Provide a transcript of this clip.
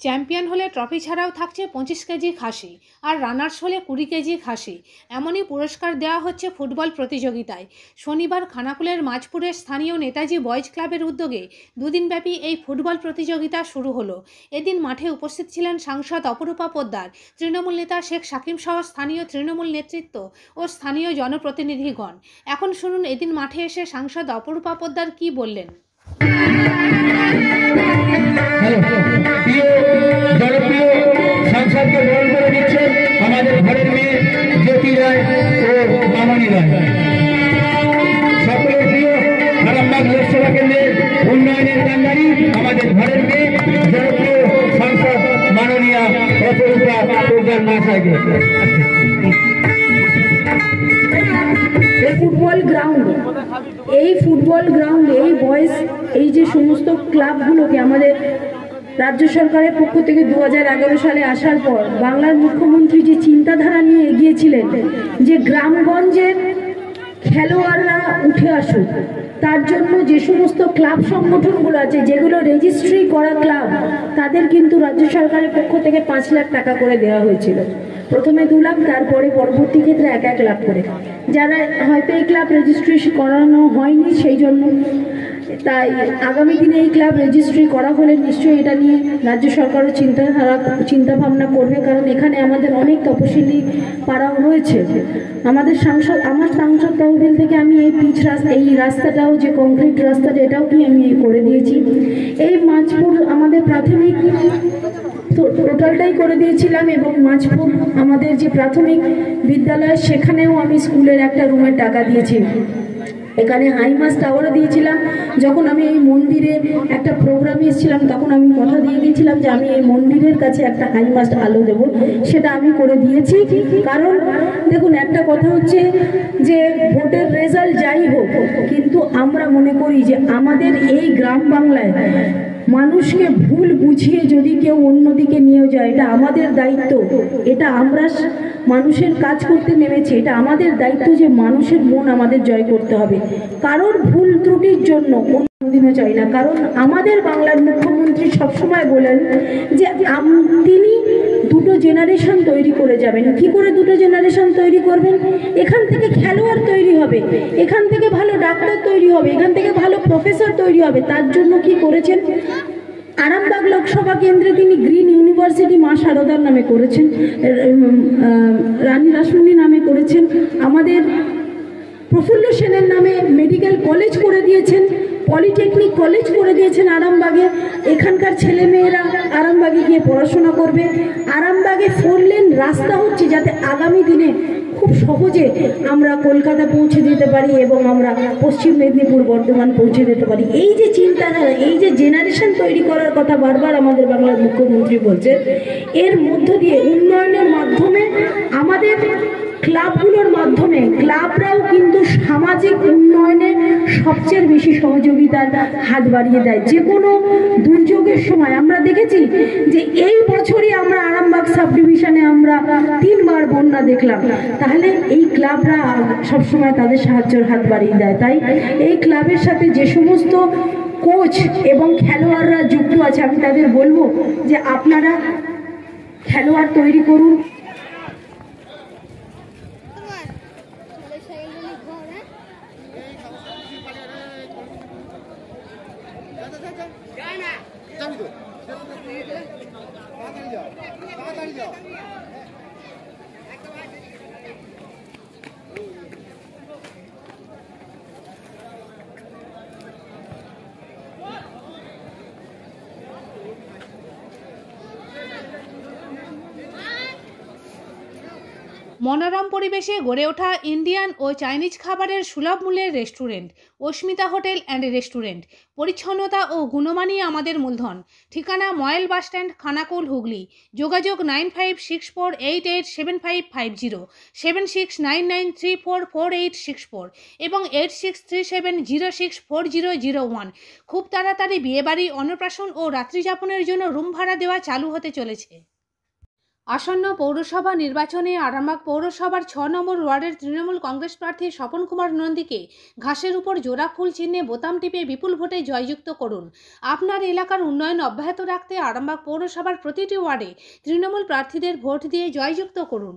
Champion হলে trophy ছাড়াও থাকছে পঁচিশ কেজি খাসি আর রানার্স হলে কুড়ি কেজি খাসি। এমনই পুরস্কার দেওয়া হচ্ছে ফুটবল প্রতিযোগিতায়। শনিবার খানাকুলের মাঝপুরের স্থানীয় নেতাজি বয়েজ ক্লাবের উদ্যোগে দুদিনব্যাপী এই ফুটবল প্রতিযোগিতা শুরু হলো। এদিন মাঠে উপস্থিত ছিলেন সাংসদ অপরূপা পোদ্দার, তৃণমূল নেতা শেখ সাকিম সহ স্থানীয় তৃণমূল নেতৃত্ব ও স্থানীয় জনপ্রতিনিধিগণ। এখন শুনুন এদিন মাঠে এসে সাংসদ অপরূপা পোদ্দার কী বললেন। লোকসভা কেন্দ্রের উন্নয়নের কান্ডারি আমাদের ঘরের মেয়ে জনপ্রিয় সংসদ মাননীয়া অপরূপা প্রজ্ঞান মহাশয়কে। এই ফুটবল গ্রাউন্ড এই ফুটবল গ্রাউন্ড এই বয়েজ এই যে সমস্ত ক্লাবগুলোকে আমাদের রাজ্য সরকারের পক্ষ থেকে দু হাজার এগারো সালে আসার পর বাংলার মুখ্যমন্ত্রী যে চিন্তাধারা নিয়ে এগিয়েছিলেন, যে গ্রামগঞ্জের খেলোয়াড়রা উঠে আসুক তার জন্য যে সমস্ত ক্লাব সংগঠনগুলো আছে, যেগুলো রেজিস্ট্রি করা ক্লাব, তাদের কিন্তু রাজ্য সরকারের পক্ষ থেকে পাঁচ লাখ টাকা করে দেওয়া হয়েছিল। প্রথমে দু লাখ, তারপরে পরবর্তী ক্ষেত্রে এক এক লাখ করে। যারা হয়তো এই ক্লাব রেজিস্ট্রেশন করানো হয়নি, সেই জন্য তাই আগামী দিনে এই ক্লাব রেজিস্ট্রি করা হলে নিশ্চয়ই এটা নিয়ে রাজ্য সরকারও চিন্তাধারা, চিন্তাভাবনা করবে, কারণ এখানে আমাদের অনেক তপশিলি পাড়াও রয়েছে। আমাদের সাংসদ, আমার সাংসদ তহবিল থেকে আমি এই পিচ রাস্তা, এই রাস্তাটাও যে কংক্রিট রাস্তাটা এটাও কি আমি করে দিয়েছি। এই মাঝপুর আমাদের প্রাথমিক টোটালটাই করে দিয়েছিলাম এবং মাঝপুর আমাদের যে প্রাথমিক বিদ্যালয়, সেখানেও আমি স্কুলের একটা রুমের টাকা দিয়েছি। এখানে হাই হাইমাস টাওয়ারও দিয়েছিলাম। যখন আমি এই মন্দিরে একটা প্রোগ্রামে এসেছিলাম, তখন আমি কথা দিয়ে গিয়েছিলাম যে আমি এই মন্দিরের কাছে একটা হাই হাইমাস আলো দেব। সেটা আমি করে দিয়েছি। কারণ দেখুন, একটা কথা হচ্ছে যে ভোটের রেজাল্ট যাই হোক, কিন্তু আমরা মনে করি যে আমাদের এই গ্রাম বাংলায় মানুষকে ভুল বুঝিয়ে যদি কেউ অন্যদিকে নিয়ে যায়, এটা আমাদের দায়িত্ব। এটা আমরা মানুষের কাজ করতে নেমেছি। এটা আমাদের দায়িত্ব যে মানুষের মন আমাদের জয় করতে হবে। কারোর ভুল ত্রুটির জন্য কোনোদিনও চাই না। কারণ আমাদের বাংলার মুখ্যমন্ত্রী সবসময় বলেন যে তিনি জেনারেশন তৈরি করে যাবেন। কি করে দুটো জেনারেশন তৈরি করবেন? এখান থেকে খেলোয়াড় তৈরি হবে, এখান থেকে ভালো ডাক্তার তৈরি হবে, এখান থেকে ভালো প্রফেসর তৈরি হবে, তার জন্য কি করেছেন? আরামবাগ লোকসভা কেন্দ্রে তিনি গ্রিন ইউনিভার্সিটি মা সারদার নামে করেছেন রানী রাসমণি নামে করেছেন, আমাদের প্রফুল্ল সেনের নামে মেডিকেল কলেজ করে দিয়েছেন পলিটেকনিক কলেজ করে দিয়েছেন আরামবাগে। এখানকার ছেলেমেয়েরা আরামবাগে গিয়ে পড়াশোনা করবে। আরামবাগে ফোর লেন রাস্তা হচ্ছে যাতে আগামী দিনে খুব সহজে আমরা কলকাতা পৌঁছে দিতে পারি এবং আমরা পশ্চিম মেদিনীপুর বর্ধমান পৌঁছে দিতে পারি। এই যে চিন্তাধারা, এই যে জেনারেশন তৈরি করার কথা বারবার আমাদের বাংলার মুখ্যমন্ত্রী বলছেন, এর মধ্য দিয়ে উন্নয়নের মাধ্যমে আমাদের ক্লাবগুলোর মাধ্যমে, ক্লাবরাও কিন্তু সামাজিক উন্নয়নে সবচেয়ে বেশি সহযোগিতার হাত বাড়িয়ে দেয়। যে কোনো দুর্যোগের সময় আমরা দেখেছি যে এই বছরই আমরা আরামবাগ সাব ডিভিশনে আমরা তিনবার বন্যা দেখলাম। তাহলে এই ক্লাবরা সবসময় তাদের সাহায্যের হাত বাড়িয়ে দেয়। তাই এই ক্লাবের সাথে যে সমস্ত কোচ এবং খেলোয়াড়রা যুক্ত আছে, আমি তাদের বলব যে আপনারা খেলোয়াড় তৈরি করুন 站住！站住！打他一！মনোরম পরিবেশে গড়ে ওঠা ইন্ডিয়ান ও চাইনিজ খাবারের সুলভ মূল্যের restaurant, Asmita hotel and restaurant. পরিচ্ছন্নতা ও গুণমানই আমাদের মূলধন। ঠিকানা ময়েল বাসস্ট্যান্ড খানাকুল, হুগলি। যোগাযোগ nine five six four eight eight seven five five zero, seven six nine nine three four four eight six four এবং eight six three seven zero six four zero zero one. খুব তাড়াতাড়ি বিয়েবাড়ি, অন্নপ্রাশন ও রাত্রিযাপনের জন্য room ভাড়া দেওয়া চালু হতে চলেছে। আসন্ন পৌরসভা নির্বাচনে আরামবাগ পৌরসভার ছ নম্বর ওয়ার্ডের তৃণমূল কংগ্রেস প্রার্থী স্বপন কুমার নন্দীকে ঘাসের উপর জোড়া ফুল চিহ্নে বোতাম টিপে বিপুল ভোটে জয়যুক্ত করুন। আপনার এলাকার উন্নয়ন অব্যাহত রাখতে আরামবাগ পৌরসভার প্রতিটি ওয়ার্ডে তৃণমূল প্রার্থীদের ভোট দিয়ে জয়যুক্ত করুন।